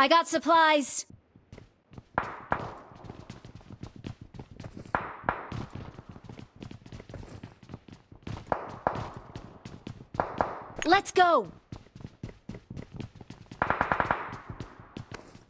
I got supplies. Let's go.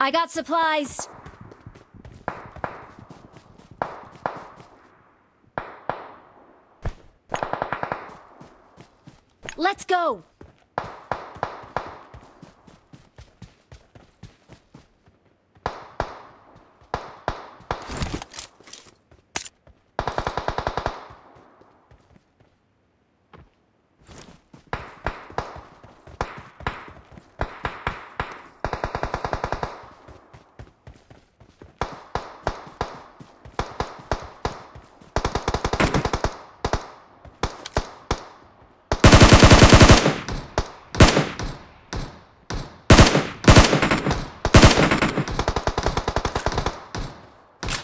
I got supplies. Let's go.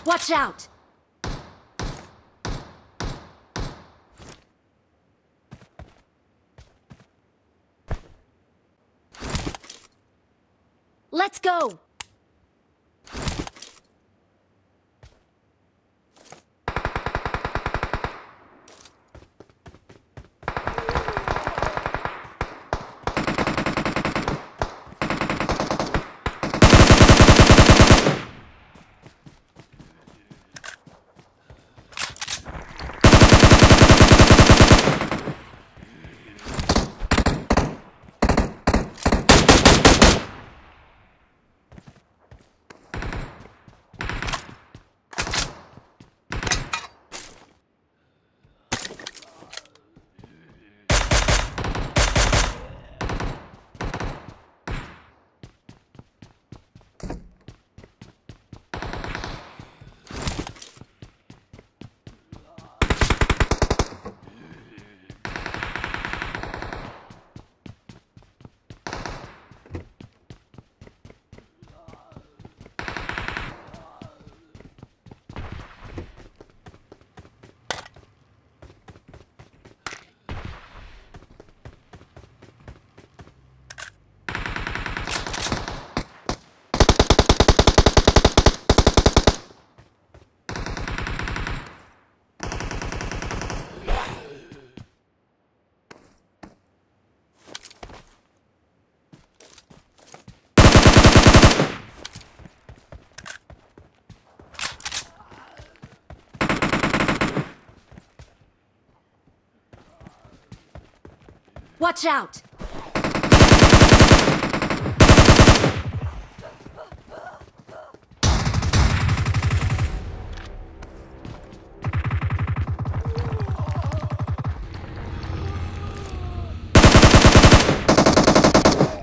Watch out! Let's go! Watch out!.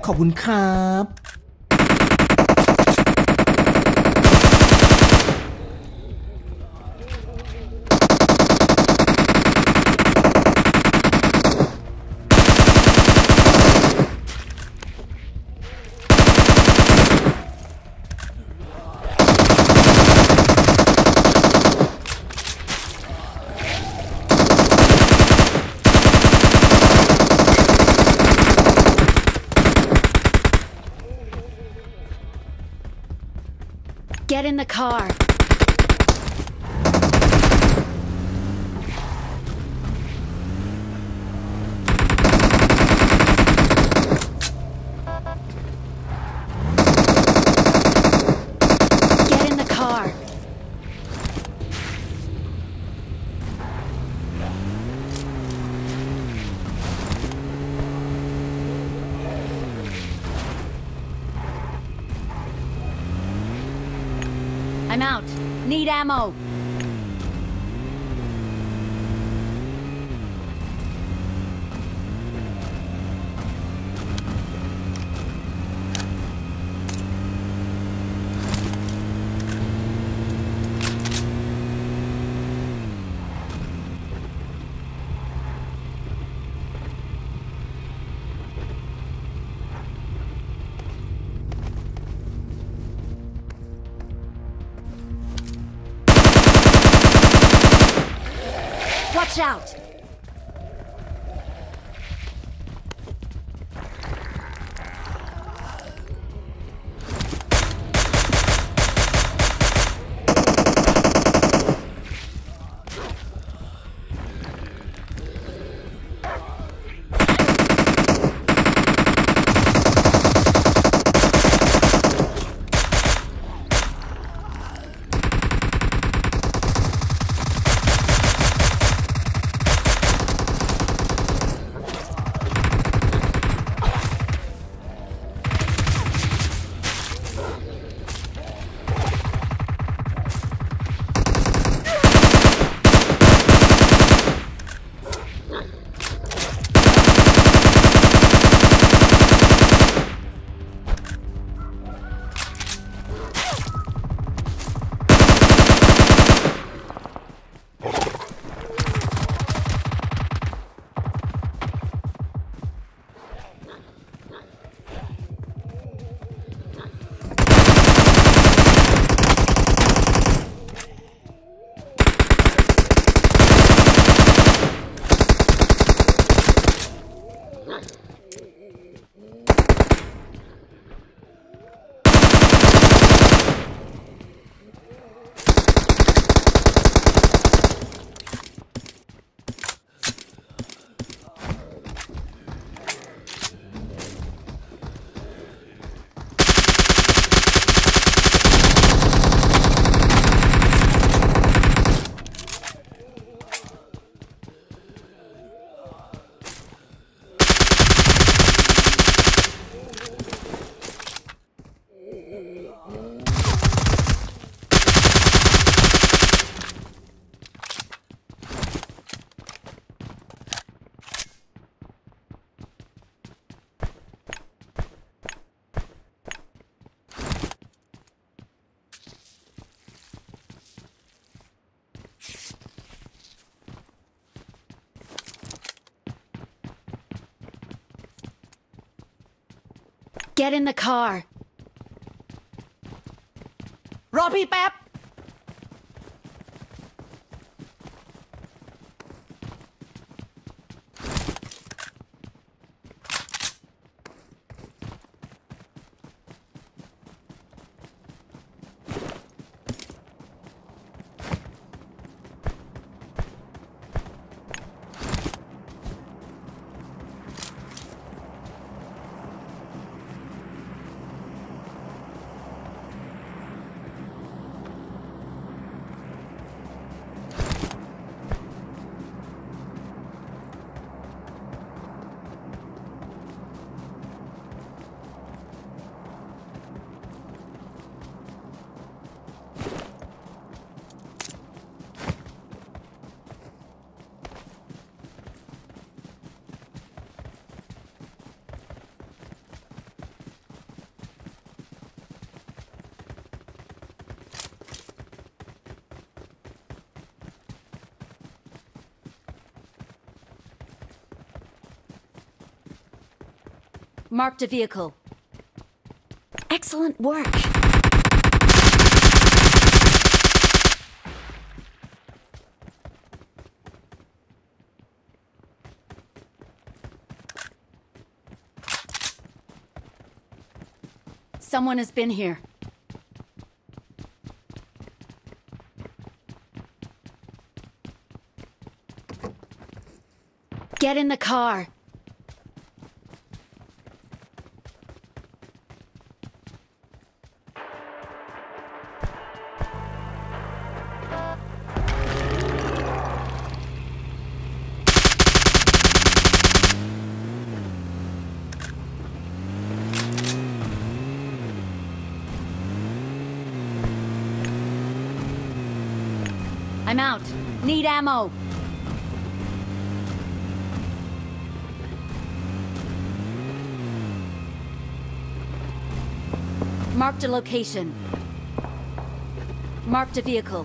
ขอบคุณครับ Get in the car. Get in the car. I'm out. Need ammo. Out! Get in the car. รอพี่แป๊บ Marked a vehicle. Excellent work. Someone has been here. Get in the car. I'm out. Need ammo. Marked a location. Marked a vehicle.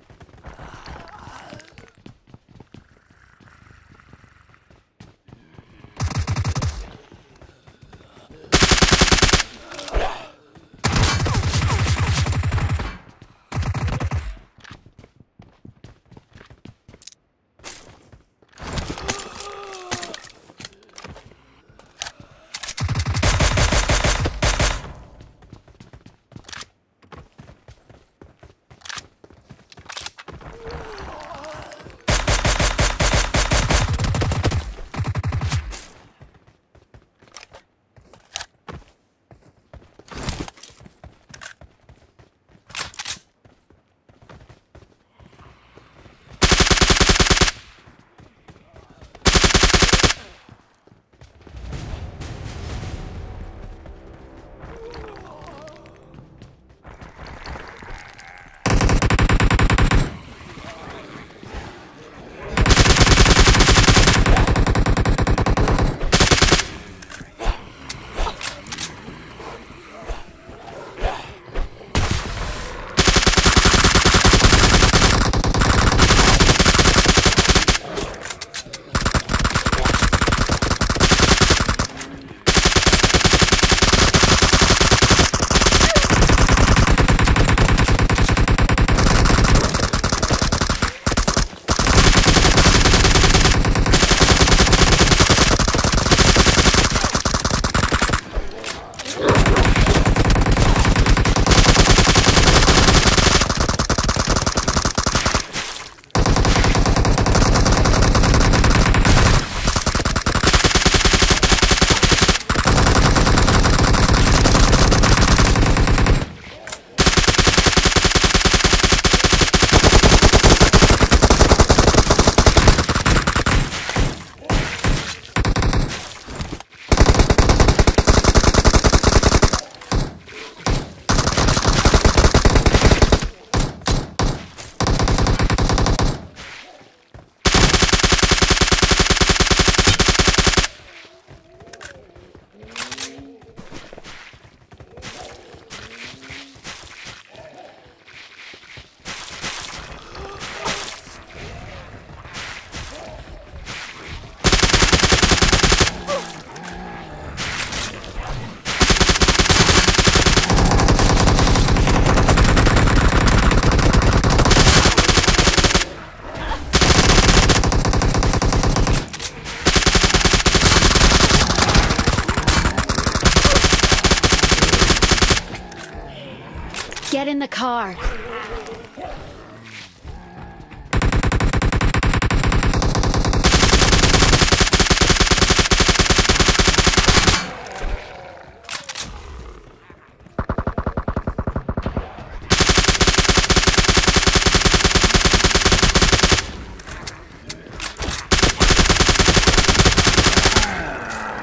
The car.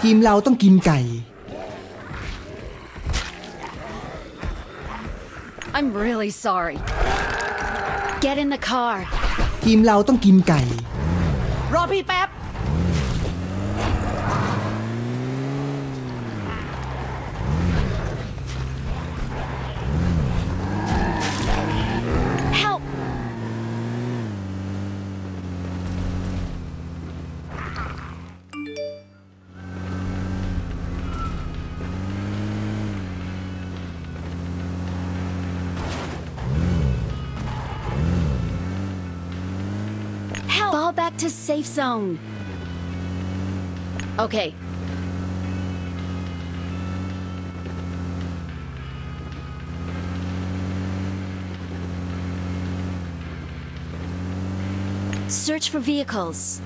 ทีมเราต้องกินไก่ I'm really sorry. Get in the car. ทีมเราต้องกินไก่ รอพี่แป๊บ back to safe zone. Okay. Search for vehicles.